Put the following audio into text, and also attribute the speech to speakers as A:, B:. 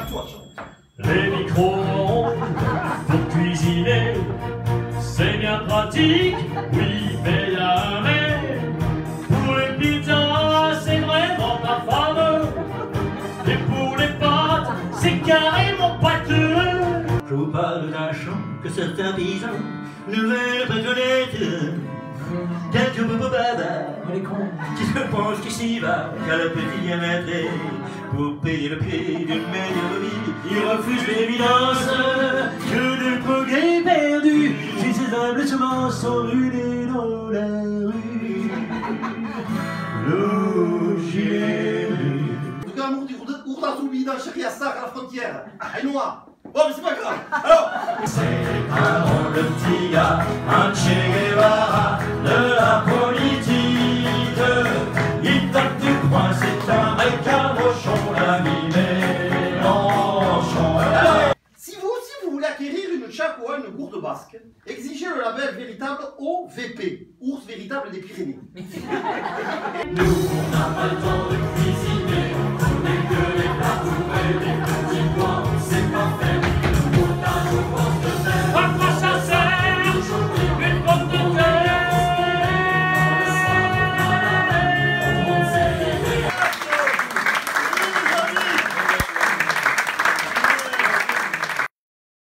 A: À toi, chante.
B: Les micro-ondes pour cuisiner, c'est bien pratique, oui, mais y a un mais. Pour les pizzas, c'est vraiment pas fameux. Et pour les pâtes, c'est carrément pâteux.
C: Je vous parle d'un chant que certains paysans nouvelle pétrolette. Qui se pensent qu'ici va qu'à le petit diamètre. Pour payer le prix d'une meilleure vie, ils refusent l'évidence que de progrès perdus. Si ces humbles semences sont brûlées dans la rue. L'eau gelée.
A: Regarde, mon ourda soubi dans Chériassac à la frontière? Aïnois. Bon, mais c'est pas grave. Alors,
C: C'est un drôle de petit gars, un Che
A: si vous aussi vous voulez acquérir une chape ou une gourde basque, exigez le label véritable OVP, Ours véritable des Pyrénées.
C: Nous, pas.